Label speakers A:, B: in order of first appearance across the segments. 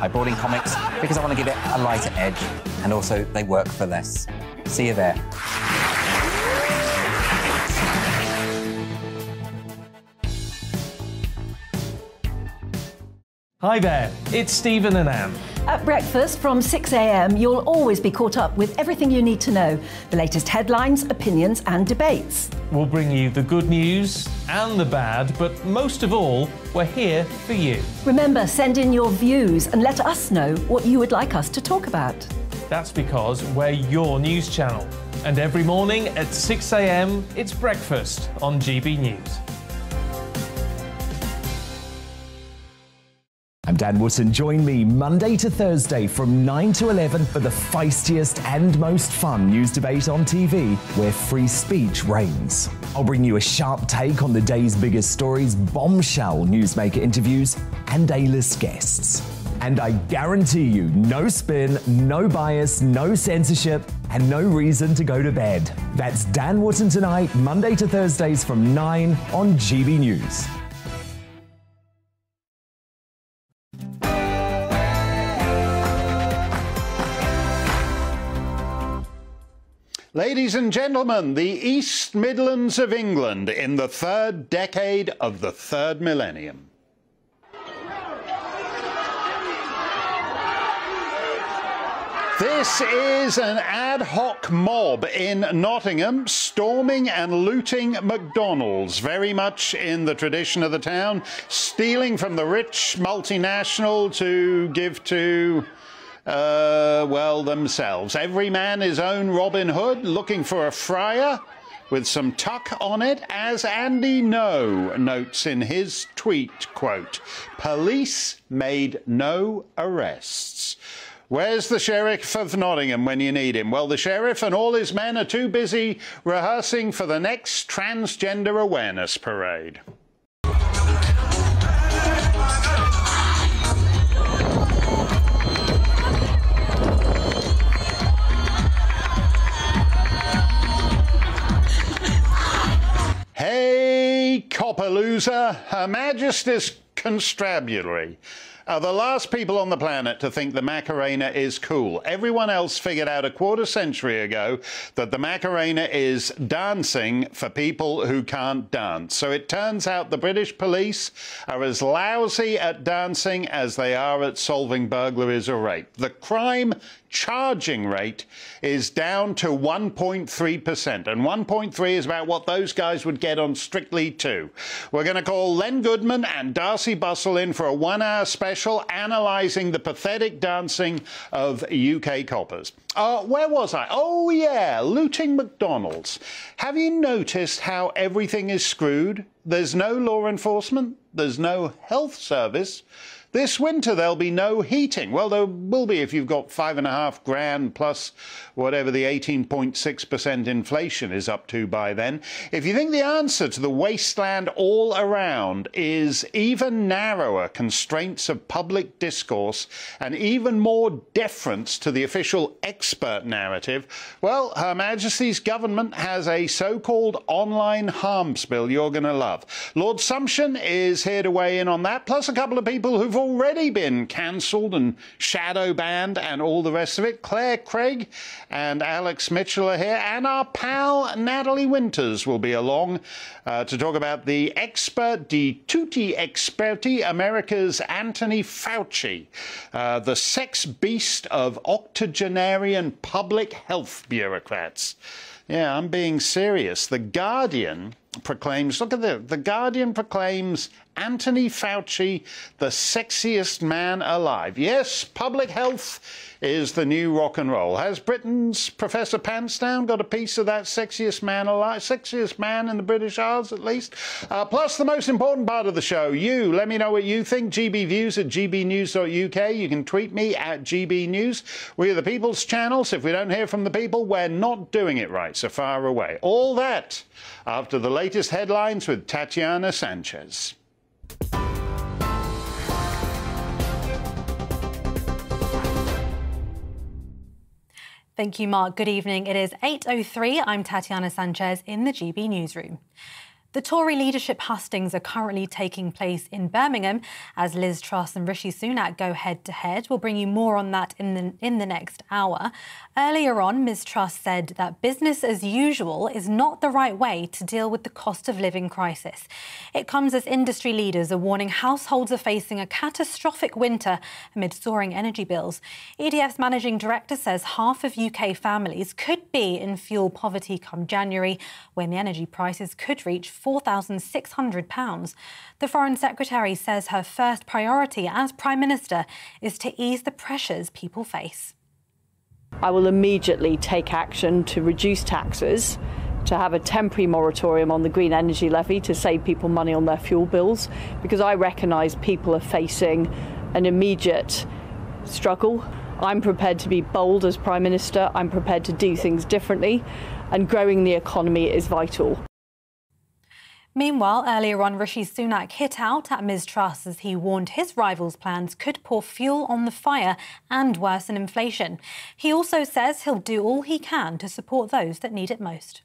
A: I brought in comics because I want to give it a lighter edge, and also they work for less. See you there.
B: Hi there, it's Stephen and Anne.
C: At breakfast from 6am, you'll always be caught up with everything you need to know the latest headlines, opinions, and debates.
B: We'll bring you the good news and the bad, but most of all, we're here for you.
C: Remember, send in your views and let us know what you would like us to talk about.
B: That's because we're your news channel. And every morning at 6am, it's breakfast on GB News.
D: I'm Dan Wootton. Join me Monday to Thursday from 9 to 11 for the feistiest and most fun news debate on TV where free speech reigns. I'll bring you a sharp take on the day's biggest stories, bombshell newsmaker interviews, and A-list guests. And I guarantee you, no spin, no bias, no censorship, and no reason to go to bed. That's Dan Wootton tonight, Monday to Thursdays from 9 on GB News.
E: Ladies and gentlemen, the East Midlands of England in the third decade of the third millennium. This is an ad hoc mob in Nottingham storming and looting McDonald's, very much in the tradition of the town, stealing from the rich multinational to give to uh, well, themselves. Every man his own Robin Hood, looking for a friar with some tuck on it, as Andy Ngo notes in his tweet, quote, police made no arrests. Where's the Sheriff of Nottingham when you need him? Well, the Sheriff and all his men are too busy rehearsing for the next Transgender Awareness Parade. Hey, Copperloser, Her Majesty's Constabulary are the last people on the planet to think the Macarena is cool. Everyone else figured out a quarter century ago that the Macarena is dancing for people who can't dance. So it turns out the British police are as lousy at dancing as they are at solving burglaries or rape. The crime charging rate is down to 1.3%. And 1.3 is about what those guys would get on Strictly 2. We're going to call Len Goodman and Darcey Bussell in for a one hour special analysing the pathetic dancing of UK coppers. Uh, where was I? Oh, yeah, looting McDonald's. Have you noticed how everything is screwed? There's no law enforcement, there's no health service. This winter there'll be no heating. Well, there will be if you've got five and a half grand plus whatever the 18.6% inflation is up to by then. If you think the answer to the wasteland all around is even narrower constraints of public discourse and even more deference to the official expert narrative, well, Her Majesty's government has a so-called online harms bill you're going to love. Lord Sumption is here to weigh in on that, plus a couple of people who've already been cancelled and shadow banned and all the rest of it. Claire Craig and Alex Mitchell are here, and our pal Natalie Winters will be along uh, to talk about the expert di tutti experti, America's Anthony Fauci, uh, the sex beast of octogenarian public health bureaucrats. Yeah, I'm being serious. The Guardian proclaims, look at the, the Guardian proclaims Anthony Fauci the sexiest man alive. Yes, public health is the new rock and roll. Has Britain's Professor Pantsdown got a piece of that sexiest man alive, sexiest man in the British Isles at least? Uh, plus, the most important part of the show, you. Let me know what you think. GB Views at gbnews.uk. You can tweet me at gbnews. We're the People's Channel, so if we don't hear from the people, we're not doing it right, so far away. All that after the headlines with Tatiana Sanchez.
F: Thank you, Mark. Good evening. It is 8.03. I'm Tatiana Sanchez in the GB newsroom. The Tory leadership hustings are currently taking place in Birmingham as Liz Truss and Rishi Sunak go head to head. We'll bring you more on that in the, in the next hour. Earlier on, Ms Truss said that business as usual is not the right way to deal with the cost of living crisis. It comes as industry leaders are warning households are facing a catastrophic winter amid soaring energy bills. EDF's managing director says half of UK families could be in fuel poverty come January when the energy prices could reach £4,600. The Foreign Secretary says her first priority as Prime Minister is to ease the pressures people face.
G: I will immediately take action to reduce taxes, to have a temporary moratorium on the green energy levy to save people money on their fuel bills, because I recognise people are facing an immediate struggle. I'm prepared to be bold as Prime Minister, I'm prepared to do things differently, and growing the economy is vital.
F: Meanwhile, earlier on, Rishi Sunak hit out at Ms Truss as he warned his rivals' plans could pour fuel on the fire and worsen inflation. He also says he'll do all he can to support those that need it most.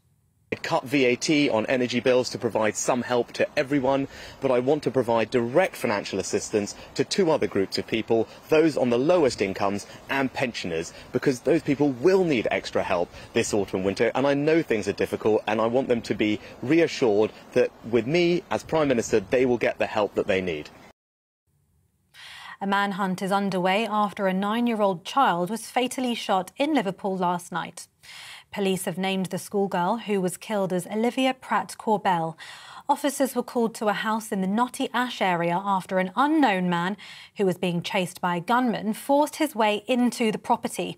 H: It cut VAT on energy bills to provide some help to everyone, but I want to provide direct financial assistance to two other groups of people, those on the lowest incomes and pensioners, because those people will need extra help this autumn and winter, and I know things are difficult, and I want them to be reassured that with me as Prime Minister, they will get the help that they need.
F: A manhunt is underway after a nine-year-old child was fatally shot in Liverpool last night. Police have named the schoolgirl who was killed as Olivia Pratt Korbel. Officers were called to a house in the Knotty Ash area after an unknown man who was being chased by a gunman forced his way into the property.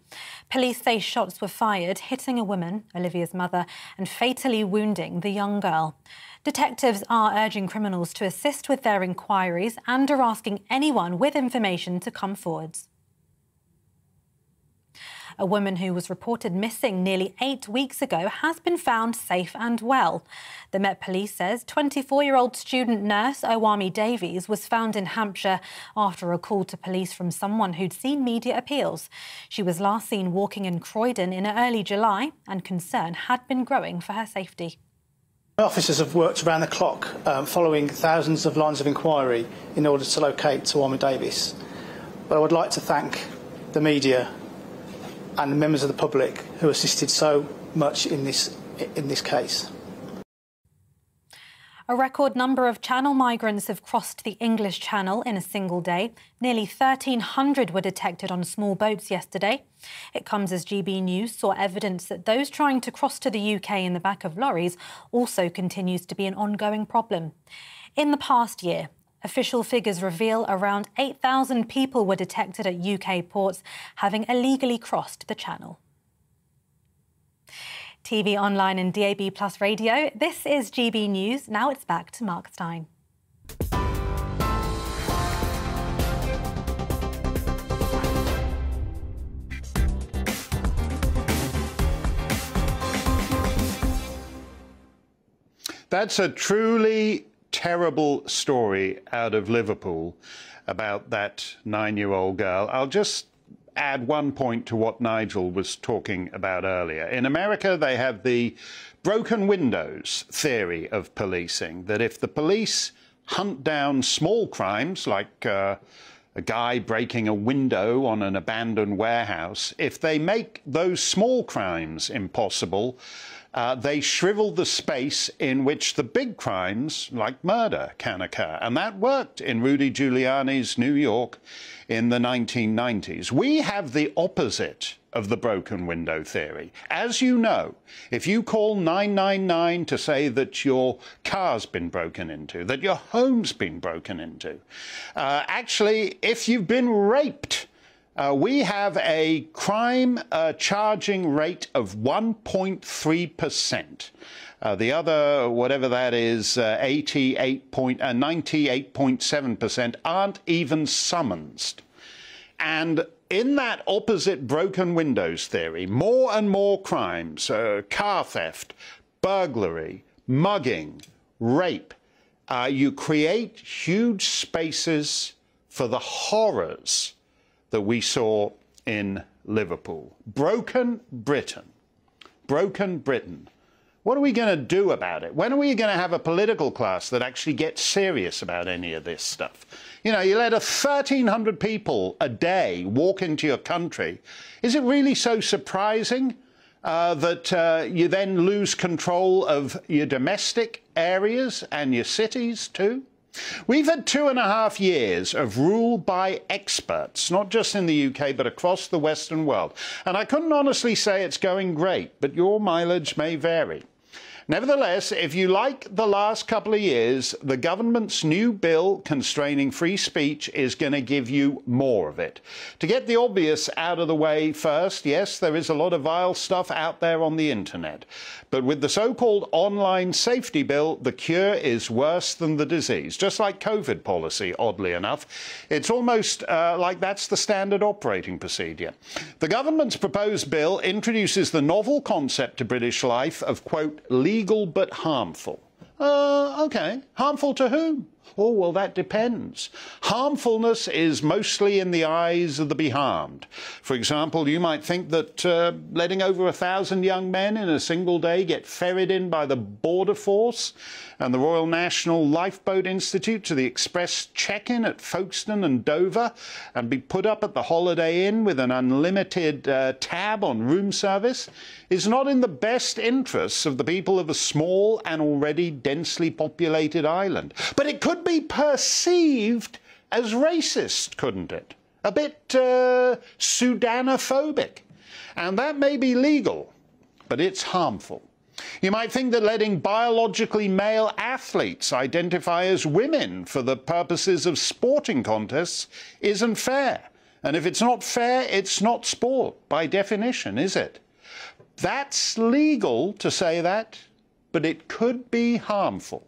F: Police say shots were fired, hitting a woman, Olivia's mother, and fatally wounding the young girl. Detectives are urging criminals to assist with their inquiries and are asking anyone with information to come forwards. A woman who was reported missing nearly eight weeks ago has been found safe and well. The Met Police says 24-year-old student nurse Owami Davies was found in Hampshire after a call to police from someone who'd seen media appeals. She was last seen walking in Croydon in early July and concern had been growing for her safety.
I: Officers have worked around the clock um, following thousands of lines of inquiry in order to locate Owami Davies. But I would like to thank the media and the members of the public who assisted so much in this, in this case.
F: A record number of Channel migrants have crossed the English Channel in a single day. Nearly 1,300 were detected on small boats yesterday. It comes as GB News saw evidence that those trying to cross to the UK in the back of lorries also continues to be an ongoing problem. In the past year, Official figures reveal around 8,000 people were detected at UK ports having illegally crossed the channel. TV, online and DAB Plus radio, this is GB News. Now it's back to Mark Steyn.
E: That's a truly terrible story out of Liverpool about that nine year old girl. I'll just add one point to what Nigel was talking about earlier. In America, they have the broken windows theory of policing, that if the police hunt down small crimes like uh, a guy breaking a window on an abandoned warehouse, if they make those small crimes impossible, uh, they shrivel the space in which the big crimes, like murder, can occur. And that worked in Rudy Giuliani's New York in the 1990s. We have the opposite of the broken window theory. As you know, if you call 999 to say that your car's been broken into, that your home's been broken into, uh, actually, if you've been raped, uh, we have a crime uh, charging rate of 1.3%. Uh, the other, whatever that is, uh, 88 point, 98.7% uh, aren't even summoned. And in that opposite broken windows theory, more and more crimes, uh, car theft, burglary, mugging, rape, you create huge spaces for the horrors that we saw in Liverpool. Broken Britain. Broken Britain What are we going to do about it? When are we going to have a political class that actually gets serious about any of this stuff? You know, you let a 1,300 people a day walk into your country. Is it really so surprising uh, that uh, you then lose control of your domestic areas and your cities too? We've had two and a half years of rule by experts, not just in the UK, but across the Western world. And I couldn't honestly say it's going great, but your mileage may vary. Nevertheless, if you like the last couple of years, the government's new bill constraining free speech is going to give you more of it. To get the obvious out of the way first, yes, there is a lot of vile stuff out there on the internet. But with the so called online safety bill, the cure is worse than the disease. Just like COVID policy, oddly enough. It's almost uh, like that's the standard operating procedure. The government's proposed bill introduces the novel concept to British life of, quote, legal but harmful. Uh, okay. Harmful to whom? Oh, well, that depends. Harmfulness is mostly in the eyes of the beharmed. For example, you might think that uh, letting over a thousand young men in a single day get ferried in by the Border Force and the Royal National Lifeboat Institute to the express check-in at Folkestone and Dover and be put up at the Holiday Inn with an unlimited uh, tab on room service is not in the best interests of the people of a small and already densely populated island. But it could be perceived as racist, couldn't it? A bit uh, Sudanophobic. And that may be legal, but it's harmful. You might think that letting biologically male athletes identify as women for the purposes of sporting contests isn't fair. And if it's not fair, it's not sport by definition, is it? That's legal to say that, but it could be harmful.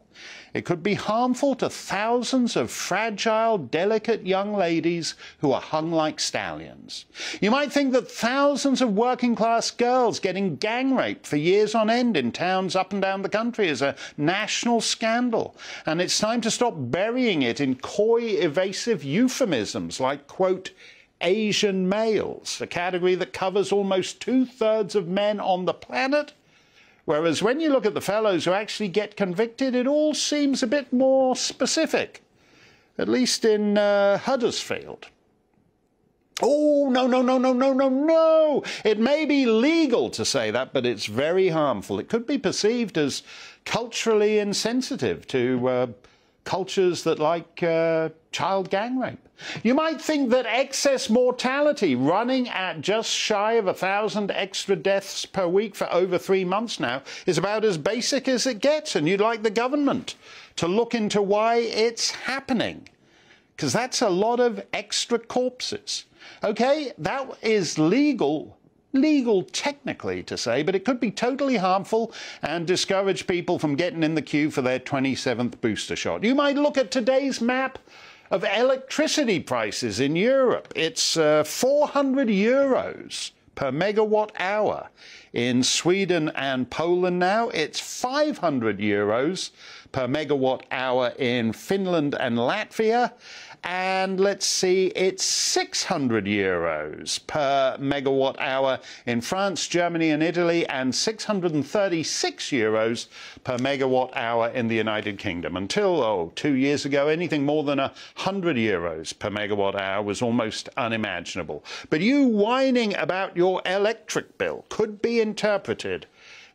E: It could be harmful to thousands of fragile, delicate young ladies who are hung like stallions. You might think that thousands of working class girls getting gang raped for years on end in towns up and down the country is a national scandal. And it's time to stop burying it in coy, evasive euphemisms like, quote, Asian males, a category that covers almost two thirds of men on the planet Whereas when you look at the fellows who actually get convicted, it all seems a bit more specific, at least in uh, Huddersfield. Oh, no, no, no, no, no, no, no. It may be legal to say that, but it's very harmful. It could be perceived as culturally insensitive to uh, cultures that like uh, child gang rape. You might think that excess mortality, running at just shy of a thousand extra deaths per week for over three months now, is about as basic as it gets, and you'd like the government to look into why it's happening. Because that's a lot of extra corpses. Okay, that is legal legal technically to say, but it could be totally harmful and discourage people from getting in the queue for their 27th booster shot. You might look at today's map of electricity prices in Europe. It's uh, 400 euros per megawatt hour. In Sweden and Poland now, it's 500 euros per megawatt hour in Finland and Latvia and let's see, it's 600 euros per megawatt hour in France, Germany, and Italy, and 636 euros per megawatt hour in the United Kingdom. Until, oh, two years ago, anything more than 100 euros per megawatt hour was almost unimaginable. But you whining about your electric bill could be interpreted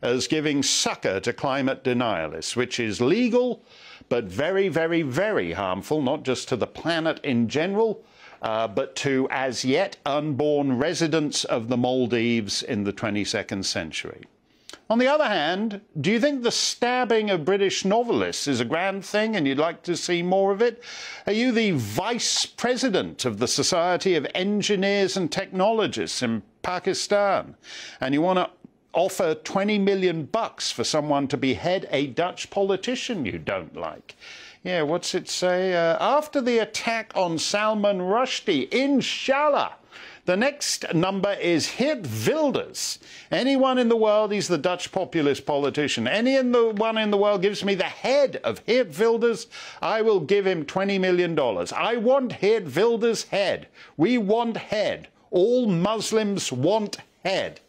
E: as giving succor to climate denialists, which is legal but very, very, very harmful, not just to the planet in general, uh, but to as yet unborn residents of the Maldives in the 22nd century. On the other hand, do you think the stabbing of British novelists is a grand thing and you'd like to see more of it? Are you the vice president of the Society of Engineers and Technologists in Pakistan and you want to offer 20 million bucks for someone to behead a Dutch politician you don't like. Yeah, what's it say? Uh, after the attack on Salman Rushdie, inshallah. The next number is Geert Wilders. Anyone in the world, he's the Dutch populist politician. Anyone in the one in the world gives me the head of Geert Wilders, I will give him $20 million. I want Geert Wilders' head. We want head. All Muslims want head.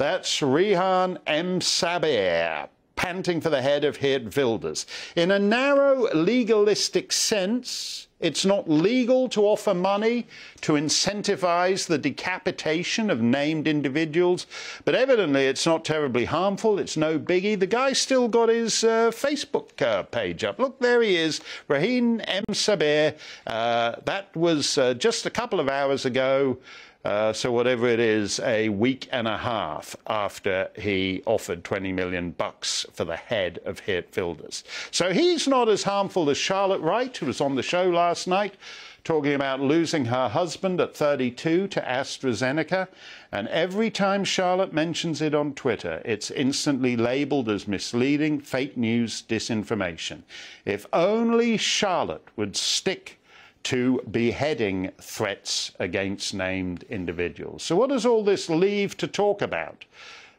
E: That's Rehan M. Sabir. panting for the head of Geert Wilders. In a narrow legalistic sense, it's not legal to offer money to incentivize the decapitation of named individuals, but evidently it's not terribly harmful. It's no biggie. The guy still got his uh, Facebook uh, page up. Look, there he is, Raheen M. Sabir. Uh, that was uh, just a couple of hours ago. Uh, so whatever it is, a week and a half after he offered 20 million bucks for the head of Geert Wilders. So he's not as harmful as Charlotte Wright, who was on the show last night, talking about losing her husband at 32 to AstraZeneca. And every time Charlotte mentions it on Twitter, it's instantly labeled as misleading, fake news, disinformation. If only Charlotte would stick to beheading threats against named individuals. So, what does all this leave to talk about,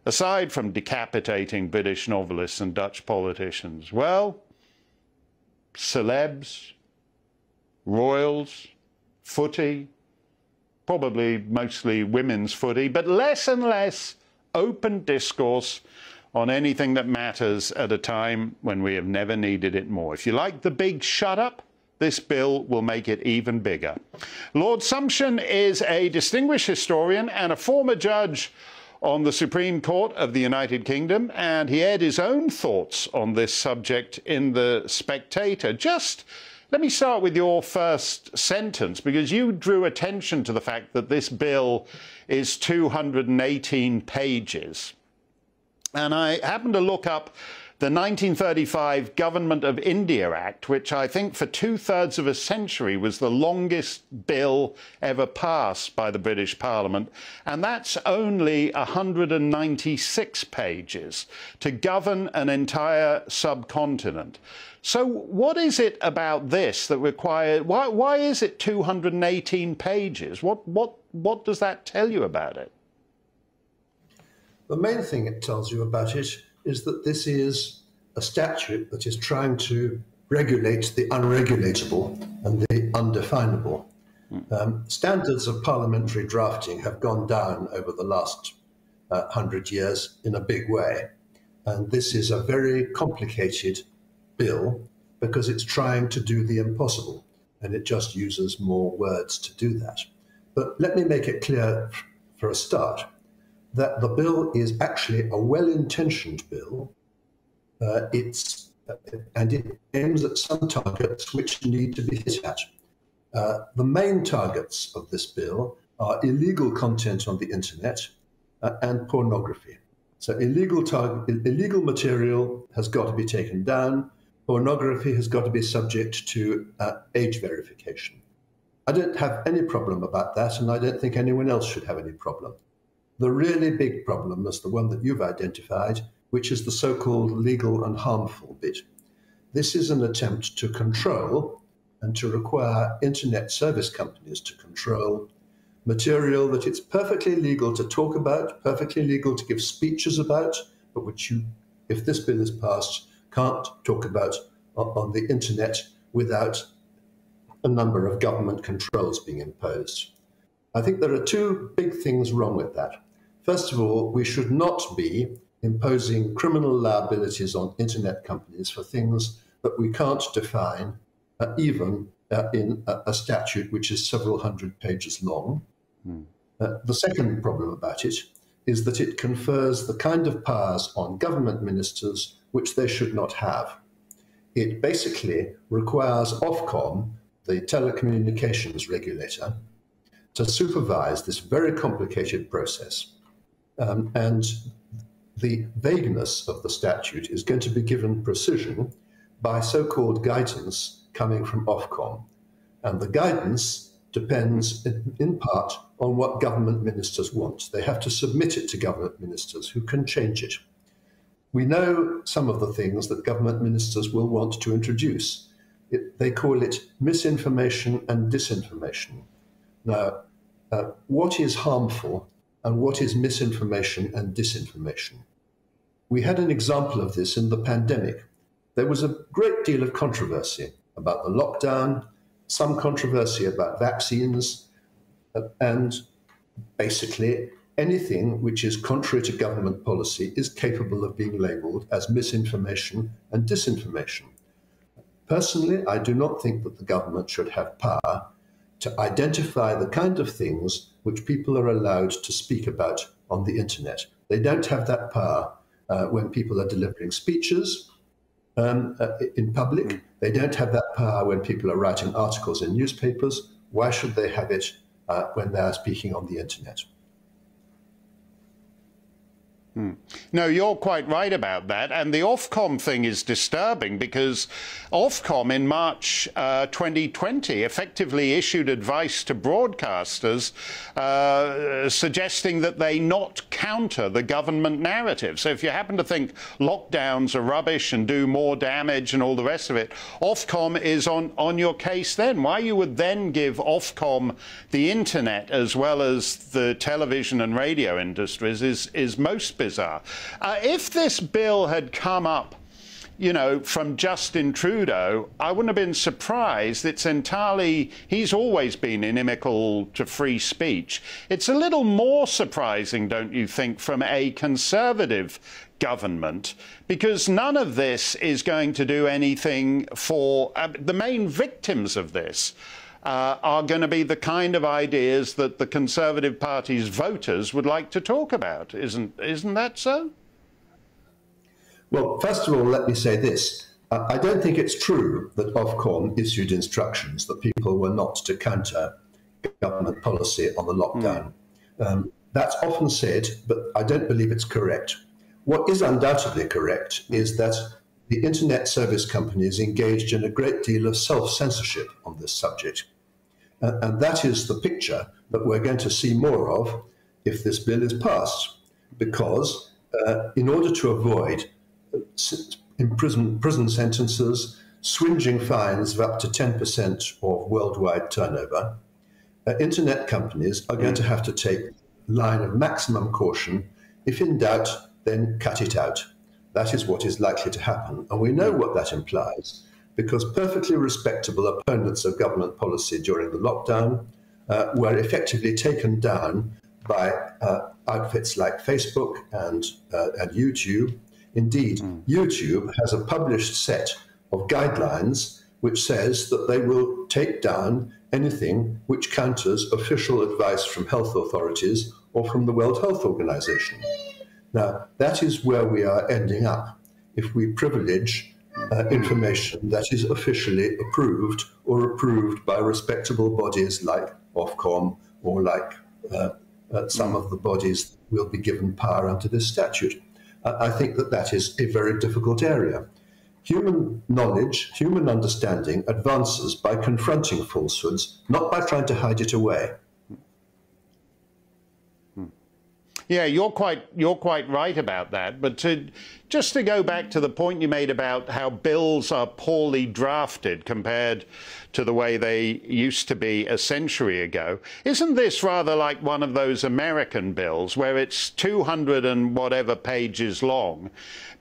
E: aside from decapitating British novelists and Dutch politicians? Well, celebs, royals, footy, probably mostly women's footy, but less and less open discourse on anything that matters at a time when we have never needed it more. If you like the big shut up, this bill will make it even bigger. Lord Sumption is a distinguished historian and a former judge on the Supreme Court of the United Kingdom, and he aired his own thoughts on this subject in The Spectator. Just let me start with your first sentence because you drew attention to the fact that this bill is 218 pages. And I happened to look up the 1935 Government of India Act, which I think for two thirds of a century was the longest bill ever passed by the British Parliament, and that's only 196 pages to govern an entire subcontinent. So, what is it about this that requires? Why, why is it 218 pages? What, what, what does that tell you about it?
J: The main thing it tells you about it is that this is a statute that is trying to regulate the unregulatable and the undefinable. Um, standards of parliamentary drafting have gone down over the last uh, hundred years in a big way. And this is a very complicated bill because it's trying to do the impossible and it just uses more words to do that. But let me make it clear for a start that the bill is actually a well intentioned bill. Uh, it's, and it aims at some targets which need to be hit at. Uh, the main targets of this bill are illegal content on the internet uh, and pornography. So illegal, illegal material has got to be taken down. Pornography has got to be subject to uh, age verification. I don't have any problem about that, and I don't think anyone else should have any problem. The really big problem is the one that you've identified, which is the so called legal and harmful bit. This is an attempt to control and to require internet service companies to control material that it's perfectly legal to talk about, perfectly legal to give speeches about, but which you, if this bill is passed, can't talk about on the internet without a number of government controls being imposed. I think there are two big things wrong with that. First of all, we should not be imposing criminal liabilities on internet companies for things that we can't define, uh, even uh, in a, a, statute which is several hundred pages long. Mm. Uh, the second problem about it is that it confers the kind of powers on government ministers which they should not have. It basically requires Ofcom, the telecommunications regulator, to supervise this very complicated process. Um, and the vagueness of the statute is going to be given precision by so called guidance coming from Ofcom. And the guidance depends in, in, part on what government ministers want. They have to submit it to government ministers who can change it. We know some of the things that government ministers will want to introduce. It, they call it misinformation and disinformation. Now, uh, what is harmful and what is misinformation and disinformation. We had an example of this in the pandemic. There was a great deal of controversy about the lockdown, some controversy about vaccines, and basically anything which is contrary to government policy is capable of being labelled as misinformation and disinformation. Personally, I do not think that the government should have power to identify the kind of things which people are allowed to speak about on the internet. They don't have that power uh, when people are delivering speeches um, uh, in public. They don't have that power when people are writing articles in newspapers. Why should they have it uh, when they are speaking on the internet?
E: Hmm. No, you're quite right about that. And the Ofcom thing is disturbing because Ofcom in March uh, 2020 effectively issued advice to broadcasters uh, suggesting that they not counter the government narrative. So if you happen to think lockdowns are rubbish and do more damage and all the rest of it, Ofcom is on, on your case then. Why you would then give Ofcom the internet as well as the television and radio industries is, is most bizarre. Uh, if this bill had come up you know, from Justin Trudeau, I wouldn't have been surprised. It's entirely, he's always been inimical to free speech. It's a little more surprising, don't you think, from a conservative government, because none of this is going to do anything for uh, the main victims of this. Uh, are going to be the kind of ideas that the Conservative Party's voters would like to talk about. Isn't, isn't that so?
J: Well, first of all, let me say this. I don't think it's true that Ofcom issued instructions that people were not to counter government policy on the lockdown. Mm. Um, that's often said, but I don't believe it's correct. What is undoubtedly correct is that the internet service companies engaged in a great deal of self censorship on this subject. Uh, and that is the picture that we're going to see more of if this bill is passed. Because uh, in order to avoid in prison, prison sentences, swinging fines of up to 10% of worldwide turnover, uh, internet companies are going to have to take line of maximum caution. If in doubt, then cut it out. That is what is likely to happen. And we know what that implies because perfectly respectable opponents of government policy during the lockdown uh, were effectively taken down by uh, outfits like Facebook and, uh, and YouTube Indeed, mm. YouTube has a published set of guidelines which says that they will take down anything which counters official advice from health authorities or from the World Health Organization. Now, that is where we are ending up if we privilege uh, information that is officially approved or approved by respectable bodies like Ofcom or like uh, uh, some of the bodies will be given power under this statute. I think that that is a very difficult area. Human knowledge, human understanding advances by confronting falsehoods, not by trying to hide it away.
E: Yeah, you're quite you're quite right about that. But to, just to go back to the point you made about how bills are poorly drafted compared to the way they used to be a century ago, isn't this rather like one of those American bills where it's 200 and whatever pages long?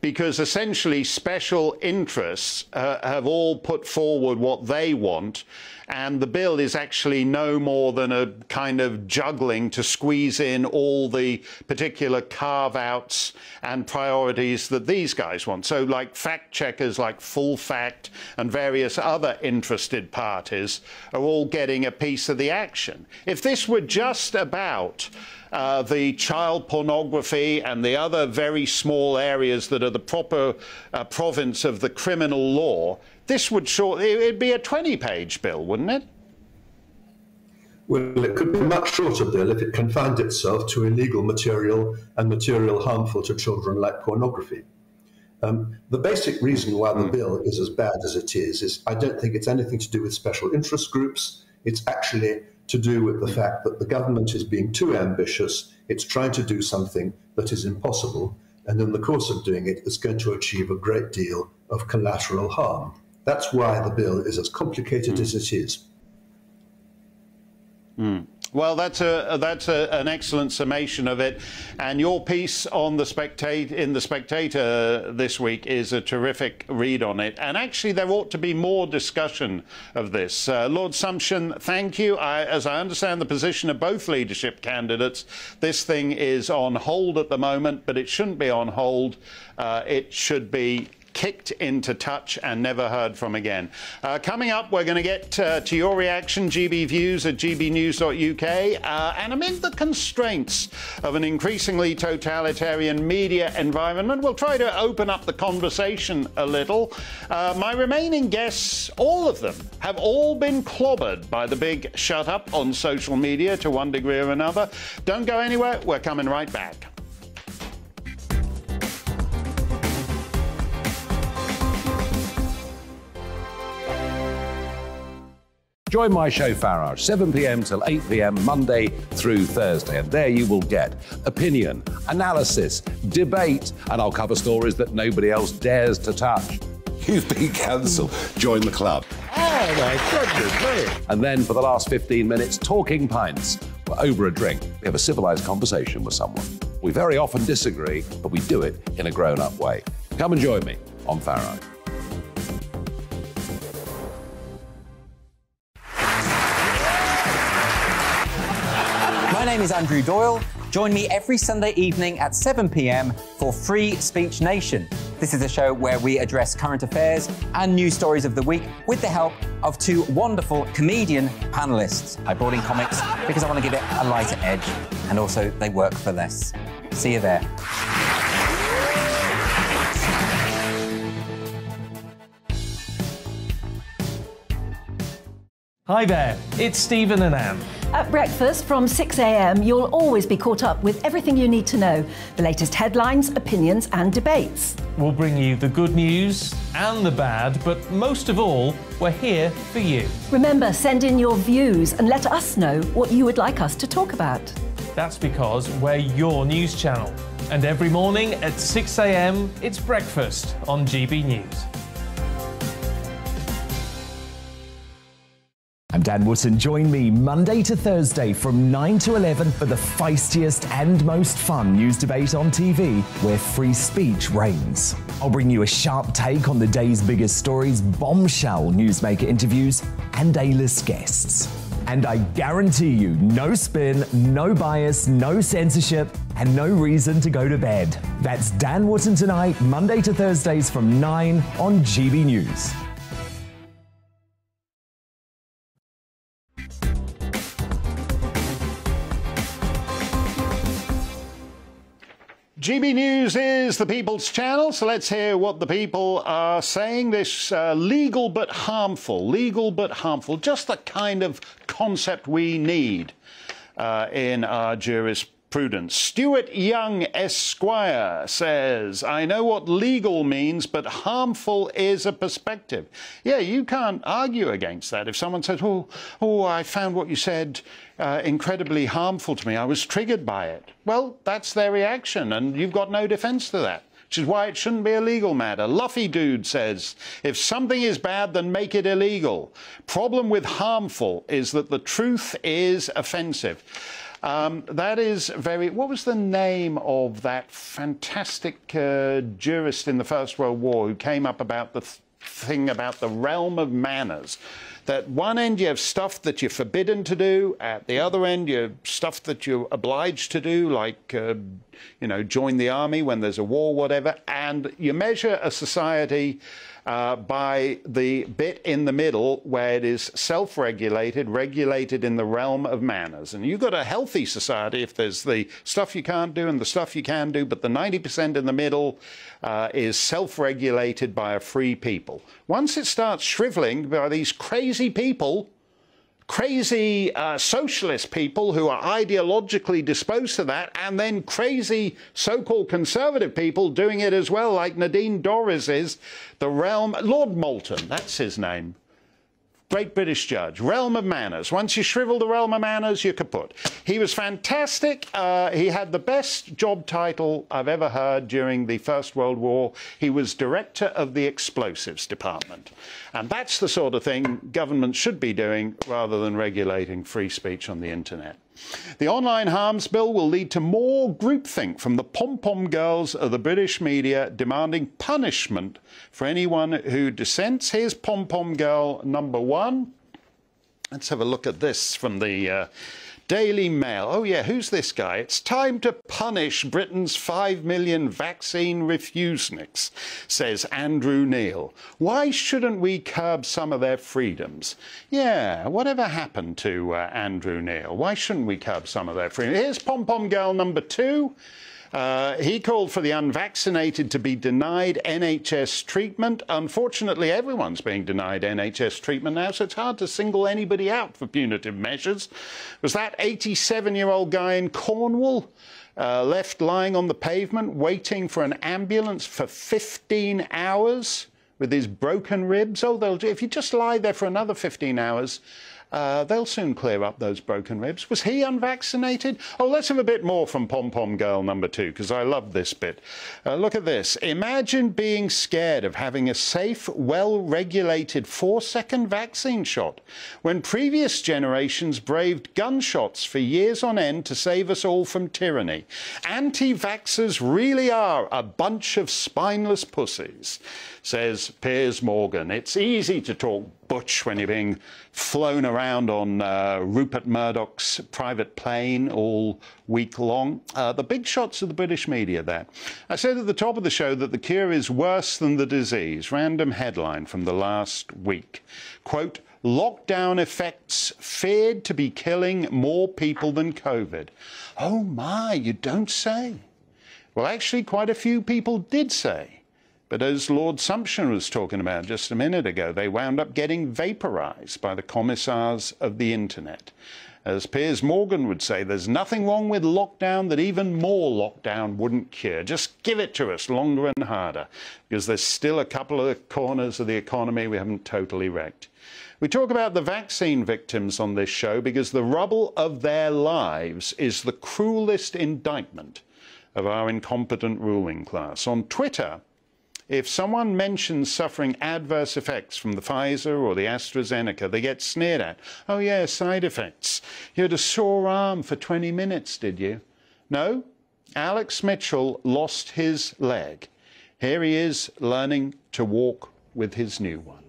E: Because essentially special interests uh, have all put forward what they want and the bill is actually no more than a kind of juggling to squeeze in all the particular carve outs and priorities that these guys want. So, like fact checkers like Full Fact and various other interested parties are all getting a piece of the action. If this were just about uh, the child pornography and the other very small areas that are the proper uh, province of the criminal law, this would short, it'd be a 20 page bill, wouldn't it?
J: Well, it could be a much shorter bill if it confined itself to illegal material and material harmful to children like pornography. Um, the basic reason why the mm. bill is as bad as it is is I don't think it's anything to do with special interest groups. It's actually to do with the fact that the government is being too ambitious. It's trying to do something that is impossible. And in the course of doing it, it's going to achieve a great deal of collateral harm. That's why the bill is as complicated mm. as it is.
E: Mm. Well, that's a that's a, an excellent summation of it, and your piece on the spectator in the Spectator this week is a terrific read on it. And actually, there ought to be more discussion of this. Uh, Lord Sumption, thank you. I, as I understand the position of both leadership candidates, this thing is on hold at the moment, but it shouldn't be on hold. Uh, it should be kicked into touch and never heard from again. Uh, coming up, we're going to get uh, to your reaction, GB Views at gbnews.uk. Uh, and amid the constraints of an increasingly totalitarian media environment, we'll try to open up the conversation a little. Uh, my remaining guests, all of them, have all been clobbered by the big shut up on social media to one degree or another. Don't go anywhere, we're coming right back.
K: Join my show Farage, 7 pm till 8 pm, Monday through Thursday. And there you will get opinion, analysis, debate, and I'll cover stories that nobody else dares to touch. You've been cancelled. Join the club.
L: Oh my goodness me.
K: And then for the last 15 minutes, talking pints. We're over a drink. We have a civilized conversation with someone. We very often disagree, but we do it in a grown up way. Come and join me on Farage.
A: Name is Andrew Doyle. Join me every Sunday evening at 7 pm for Free Speech Nation. This is a show where we address current affairs and news stories of the week with the help of two wonderful comedian panelists. I brought in comics because I want to give it a lighter edge and also they work for less. See you there.
B: Hi there, it's Stephen and Anne.
C: At breakfast from 6am, you'll always be caught up with everything you need to know the latest headlines, opinions, and debates.
B: We'll bring you the good news and the bad, but most of all, we're here for you.
C: Remember, send in your views and let us know what you would like us to talk about.
B: That's because we're your news channel. And every morning at 6am, it's breakfast on GB News.
D: I'm Dan Wootton. Join me Monday to Thursday from 9 to 11 for the feistiest and most fun news debate on TV where free speech reigns. I'll bring you a sharp take on the day's biggest stories, bombshell newsmaker interviews, and A-list guests. And I guarantee you, no spin, no bias, no censorship, and no reason to go to bed. That's Dan Wootton tonight, Monday to Thursdays from 9 on GB News.
E: GB News is the People's Channel, so let's hear what the people are saying. This uh, legal but harmful, legal but harmful, just the kind of concept we need uh, in our jurisprudence. Stuart Young Esquire says, I know what legal means, but harmful is a perspective. Yeah, you can't argue against that. If someone says, Oh, oh I found what you said uh, incredibly harmful to me, I was triggered by it. Well, that's their reaction, and you've got no defense to that which is why it shouldn't be a legal matter. Luffy Dude says, if something is bad, then make it illegal. Problem with harmful is that the truth is offensive. Um, that is very. What was the name of that fantastic uh, jurist in the First World War who came up about the th thing about the realm of manners? That one end you have stuff that you're forbidden to do, at the other end you have stuff that you're obliged to do, like uh, you know join the army when there's a war, whatever, and you measure a society uh, by the bit in the middle where it is self regulated, regulated in the realm of manners. And you've got a healthy society if there's the stuff you can't do and the stuff you can do, but the 90% in the middle uh, is self regulated by a free people. Once it starts shriveling by these crazy people, crazy uh, socialist people who are ideologically disposed to that, and then crazy so called conservative people doing it as well, like Nadine Dorries is, the realm, Lord Moulton, that's his name. Great British judge, realm of manners. Once you shrivel the realm of manners, you're kaput. He was fantastic. Uh, he had the best job title I've ever heard during the First World War. He was director of the explosives department. And that's the sort of thing governments should be doing rather than regulating free speech on the internet. The online harms bill will lead to more groupthink from the pom pom girls of the British media demanding punishment for anyone who dissents. Here's pom pom girl number one. Let's have a look at this from the uh, Daily Mail. Oh, yeah, who's this guy? It's time to punish Britain's 5 million vaccine refuseniks, says Andrew Neil. Why shouldn't we curb some of their freedoms? Yeah, whatever happened to uh, Andrew Neil? Why shouldn't we curb some of their freedoms? Here's Pom Pom Girl number two. Uh, he called for the unvaccinated to be denied NHS treatment. Unfortunately, everyone's being denied NHS treatment now, so it's hard to single anybody out for punitive measures. Was that 87 year old guy in Cornwall? Uh, left lying on the pavement waiting for an ambulance for 15 hours with his broken ribs. Oh, if you just lie there for another 15 hours, uh, they'll soon clear up those broken ribs. Was he unvaccinated? Oh, let's have a bit more from Pom Pom Girl number two, because I love this bit. Uh, look at this. Imagine being scared of having a safe, well regulated four second vaccine shot when previous generations braved gunshots for years on end to save us all from tyranny. Anti vaxxers really are a bunch of spineless pussies, says Piers Morgan. It's easy to talk butch when you're being flown around on uh, Rupert Murdoch's private plane all week long. Uh, the big shots of the British media there. I said at the top of the show that the cure is worse than the disease. Random headline from the last week. Quote, lockdown effects feared to be killing more people than COVID. Oh my, you don't say. Well, actually, quite a few people did say. But as Lord Sumption was talking about just a minute ago, they wound up getting vaporized by the commissars of the internet. As Piers Morgan would say, there's nothing wrong with lockdown that even more lockdown wouldn't cure. Just give it to us longer and harder, because there's still a couple of corners of the economy we haven't totally wrecked. We talk about the vaccine victims on this show because the rubble of their lives is the cruelest indictment of our incompetent ruling class. On Twitter, if someone mentions suffering adverse effects from the Pfizer or the AstraZeneca, they get sneered at. Oh, yeah, side effects. You had a sore arm for 20 minutes, did you? No, Alex Mitchell lost his leg. Here he is learning to walk with his new one.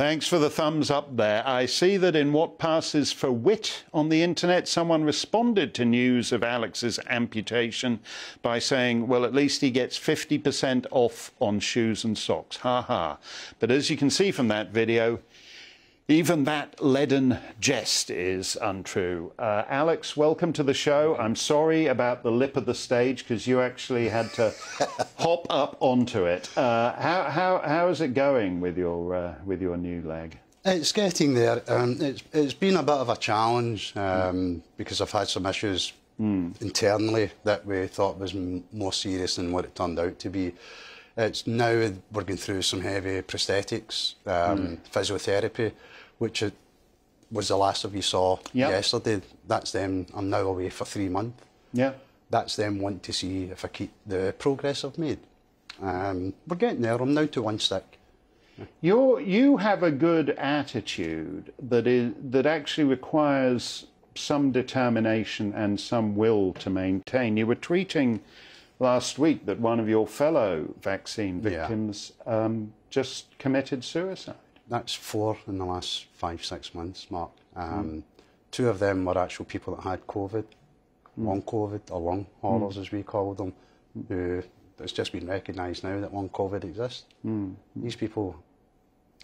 E: Thanks for the thumbs up there. I see that in what passes for wit on the internet, someone responded to news of Alex's amputation by saying, well, at least he gets 50% off on shoes and socks. Ha ha. But as you can see from that video, even that leaden jest is untrue. Uh, Alex, welcome to the show. I'm sorry about the lip of the stage because you actually had to hop up onto it. Uh, how, how, how is it going with your, uh, with your new leg?
M: It's getting there. Um, it's, it's been a bit of a challenge um, mm. because I've had some issues mm. internally that we thought was more serious than what it turned out to be. It's now we're through some heavy prosthetics, um, mm. physiotherapy which was the last of you saw yep. yesterday. That's them. I'm now away for three months.
E: Yeah.
M: That's them wanting to see if I keep the progress I've made. Um, we're getting there. I'm now to one stick.
E: you you have a good attitude that is that actually requires some determination and some will to maintain. You were tweeting last week that one of your fellow vaccine victims yeah. um, just committed suicide
M: that's four in the last five, six months, Mark. Um, mm. Two of them were actual people that had COVID, mm. long COVID or long haulers mm. as we call them, who it's just been recognised now that long COVID exists. Mm. These people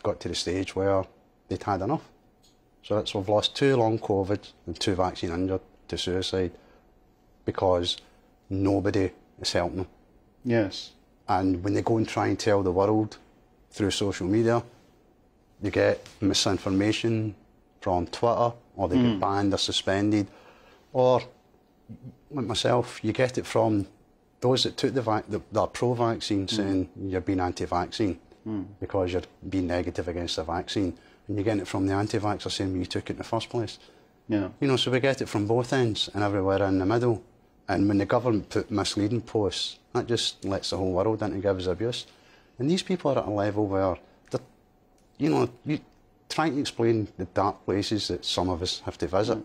M: got to the stage where they'd had enough. So that's, we've lost two long COVID and two vaccine injured to suicide because nobody is helping them.
E: Yes.
M: And when they go and try and tell the world through social media, you get misinformation from Twitter, or they mm. get banned or suspended, or like myself, you get it from those that took the vac, the, the pro-vaccine, saying you're being anti-vaccine
E: Mm.
M: because you're being negative against the vaccine, and you're getting it from the anti-vaxxer saying you took it in the first place.
E: Yeah.
M: You know, so we get it from both ends and everywhere in the middle. And when the government put misleading posts, that just lets the whole world into gives abuse. And these people are at a level where, you know, you trying to explain the dark places that some of us have to visit.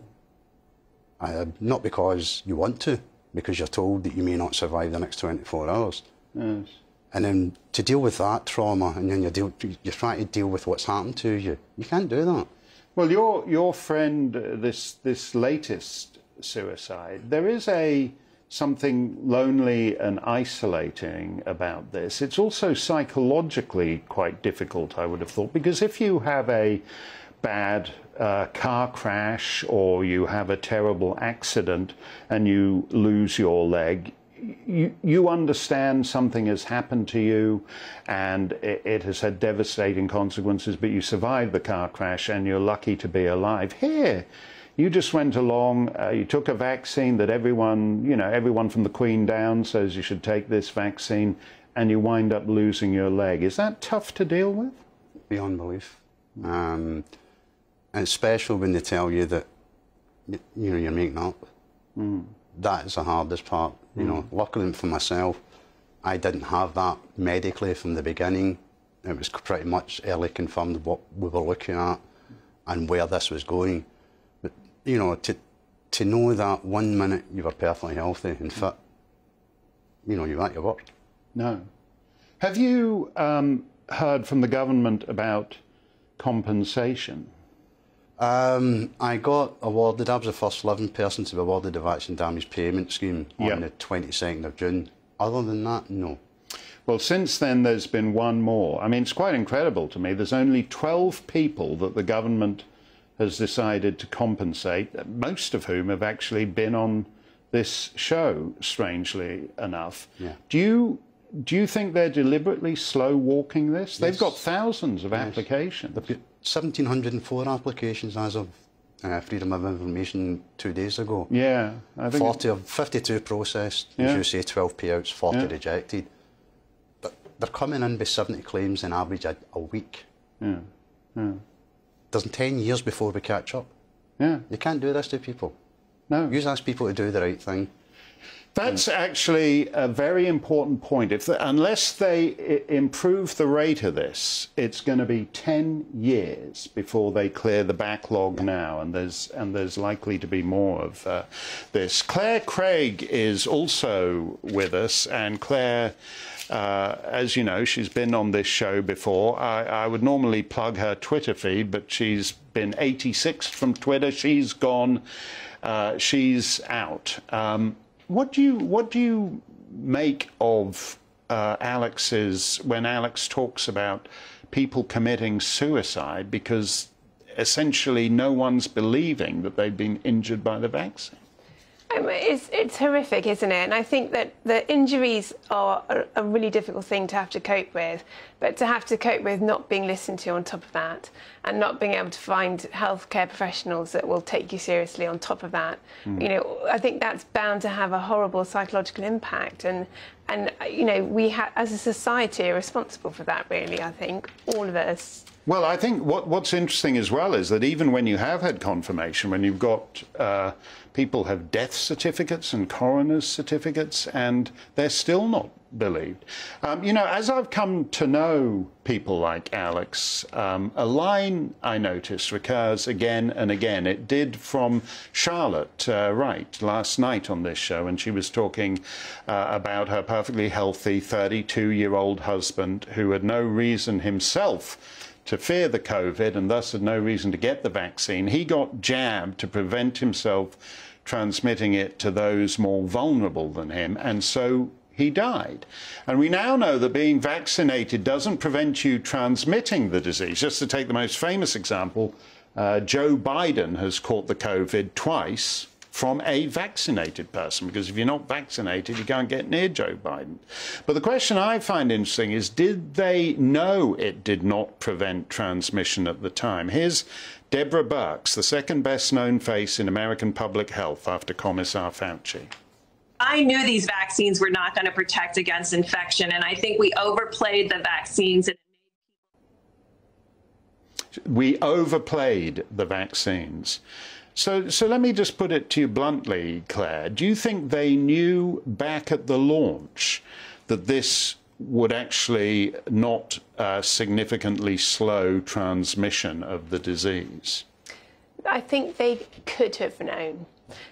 M: Uh, not because you want to, because you're told that you may not survive the next 24 hours.
E: Yes.
M: And then to deal with that trauma, and then you deal, you're trying to deal with what's happened to you. You can't do that.
E: Well, your your friend, uh, this this latest suicide, there is a something lonely and isolating about this. It's also psychologically quite difficult, I would have thought, because if you have a bad uh, car crash or you have a terrible accident and you lose your leg, you, you understand something has happened to you and it, it has had devastating consequences, but you survived the car crash and you're lucky to be alive. Here, you just went along, uh, you took a vaccine that everyone, you know, everyone from the Queen down says you should take this vaccine, and you wind up losing your leg. Is that tough to deal with?
M: Beyond belief. Um, and it's special when they tell you that, you know, you're making up.
E: Mm.
M: That is the hardest part. You know, luckily for myself, I didn't have that medically from the beginning. It was pretty much early confirmed what we were looking at and where this was going. You know, to, to know that one minute you were perfectly healthy and fit, you know, you're at your work.
E: No. Have you um, heard from the government about compensation?
M: Um, I got awarded, I was the first living person to be awarded the Vaccine Damage Payment Scheme
E: Yeah.
M: on the 22nd of June. Other than that, no.
E: Well, since then, there's been one more. I mean, it's quite incredible to me. There's only 12 people that the government has decided to compensate, most of whom have actually been on this show, strangely enough.
M: Yeah.
E: Do you do you think they're deliberately slow walking this? They've got thousands of applications.
M: They've got 1,704 applications as of uh, Freedom of Information two days ago.
E: Yeah, I think
M: 40 of 52 processed,
E: Yeah.
M: as you say, 12 payouts, 40
E: Yeah.
M: rejected. But they're coming in with 70 claims on average a, a week.
E: Yeah. Yeah.
M: There's 10 years before we catch up.
E: Yeah.
M: You can't do this to people.
E: No.
M: You ask people to do the right thing.
E: That's actually a very important point. If the, unless they I- improve the rate of this, it's going to be 10 years before they clear the backlog now, and there's and there's likely to be more of uh, this. Clare Craig is also with us, and Clare. Uh, as you know, she's been on this show before. I, I would normally plug her Twitter feed, but she's been 86 from Twitter. She's gone. Uh, she's out. Um, what do you what do you make of uh, Alex's when Alex talks about people committing suicide because essentially no one's believing that they've been injured by the vaccine?
N: It's, it's horrific, isn't it? And I think that the injuries are a, a really difficult thing to have to cope with, but to have to cope with not being listened to on top of that, and not being able to find healthcare professionals that will take you seriously on top of that,
O: Mm.
N: you know, I think that's bound to have a horrible psychological impact. And, and you know, we ha- as a society are responsible for that, really, I think, all of us.
E: Well, I think what, what's interesting as well is that even when you have had confirmation, when you've got uh, people have death certificates and coroner's certificates, and they're still not believed. Um, you know, as I've come to know people like Alex, um, a line I noticed recurs again and again. It did from Charlotte uh, Wright last night on this show, and she was talking uh, about her perfectly healthy 32 year old husband who had no reason himself to fear the COVID and thus had no reason to get the vaccine. He got jabbed to prevent himself transmitting it to those more vulnerable than him, and so he died. And we now know that being vaccinated doesn't prevent you transmitting the disease. Just to take the most famous example, uh, Joe Biden has caught the COVID twice from a vaccinated person because if you're not vaccinated, you can't get near Joe Biden. But the question I find interesting is did they know it did not prevent transmission at the time? Here's Deborah Birx, the second best known face in American public health after Commissar Fauci.
O: I knew these vaccines were not going to protect against infection, and I think we overplayed the vaccines.
E: We overplayed the vaccines. So, so let me just put it to you bluntly, Clare. Do you think they knew back at the launch that this would actually not uh, significantly slow transmission of the disease?
N: I think they could have known.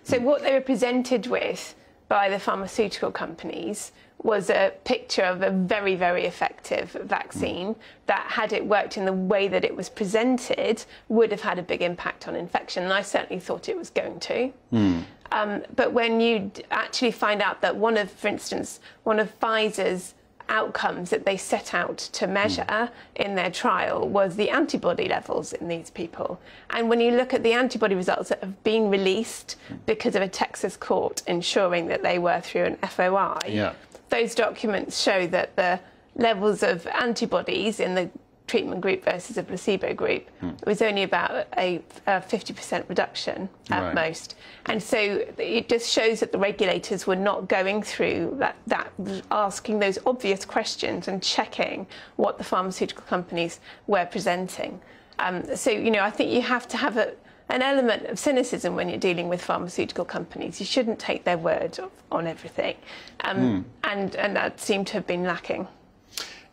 N: So, what they were presented with by the pharmaceutical companies was a picture of a very, very effective vaccine that, had it worked in the way that it was presented, would have had a big impact on infection. And I certainly thought it was going to.
E: Mm.
N: Um, but when you actually find out that one of, for instance, one of Pfizer's outcomes that they set out to measure mm. in their trial was the antibody levels in these people. And when you look at the antibody results that have been released because of a Texas court ensuring that they were through an FOI,
E: yeah.
N: Those documents show that the levels of antibodies in the treatment group versus a placebo group, hmm. it was only about a, a 50% reduction at right. most. And so it just shows that the regulators were not going through that, that, asking those obvious questions and checking what the pharmaceutical companies were presenting. Um, so, you know, I think you have to have a, an element of cynicism when you're dealing with pharmaceutical companies. You shouldn't take their word on everything. Um, mm. and, and that seemed to have been lacking.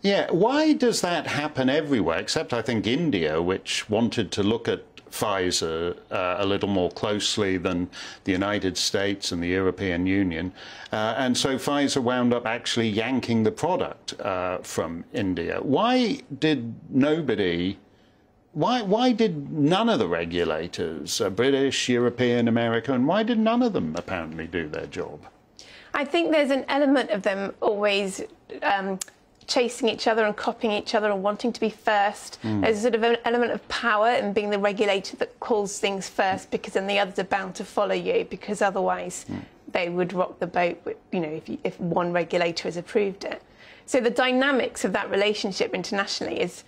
E: Yeah, why does that happen everywhere, except I think India, which wanted to look at Pfizer uh, a little more closely than the United States and the European Union. Uh, and so Pfizer wound up actually yanking the product uh, from India. Why did nobody, why, why did none of the regulators, uh, British, European, American, why did none of them apparently do their job?
N: I think there's an element of them always. Um, chasing each other and copying each other and wanting to be first. Mm. There's sort of an element of power in being the regulator that calls things first because then the others are bound to follow you because otherwise mm. they would rock the boat, with, you know, if, you, if one regulator has approved it. So the dynamics of that relationship internationally is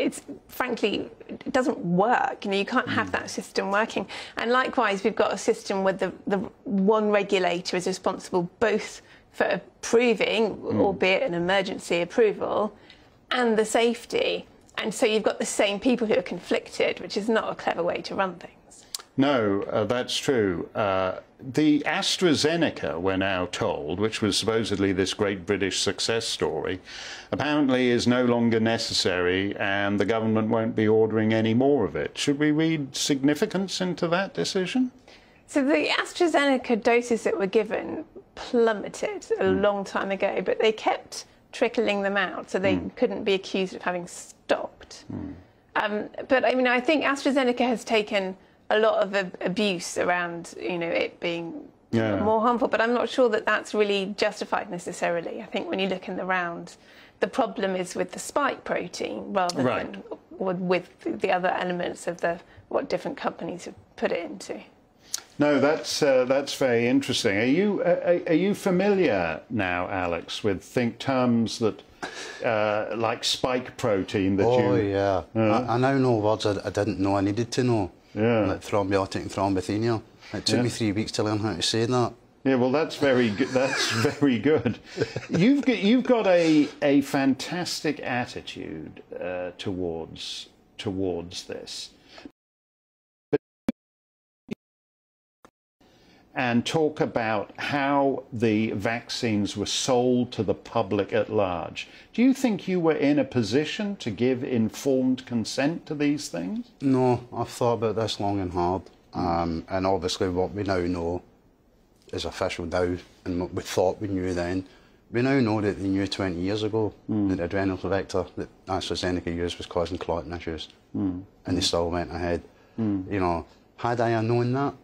N: it's frankly it doesn't work. You know, you can't have mm. that system working. And likewise, we've got a system where the, the one regulator is responsible both for approving, mm. albeit an emergency approval, and the safety. And so you've got the same people who are conflicted, which is not a clever way to run things.
E: No, uh, that's true. Uh, the AstraZeneca, we're now told, which was supposedly this great British success story, apparently is no longer necessary and the government won't be ordering any more of it. Should we read significance into that decision?
N: So the AstraZeneca doses that were given plummeted a mm. long time ago, but they kept trickling them out, so they mm. couldn't be accused of having stopped. Mm. Um, but I mean, I think AstraZeneca has taken a lot of abuse around, you know, it being yeah. more harmful. But I'm not sure that that's really justified necessarily. I think when you look in the round, the problem is with the spike protein rather right. than with the other elements of the what different companies have put it into.
E: No, that's uh, that's very interesting. Are you uh, are you familiar now, Alex, with think terms that uh, like spike protein? That
M: oh
E: you,
M: yeah, uh, I, I, now know words I, I, didn't know I needed to know.
E: Yeah,
M: like thrombotic and thrombothenia. It took yeah. me three weeks to learn how to say that.
E: Yeah, well, that's very good. That's very good. You've got, you've got a a fantastic attitude uh, towards towards this. And talk about how the vaccines were sold to the public at large. Do you think you were in a position to give informed consent to these things?
M: No, I've thought about this long and hard. Um, and obviously, what we now know is official now, and what we thought we knew then. We now know that they knew 20 years ago mm. that the adrenal vector that AstraZeneca used was causing clotting issues, mm. and they still went ahead. Mm. You know, had I known that,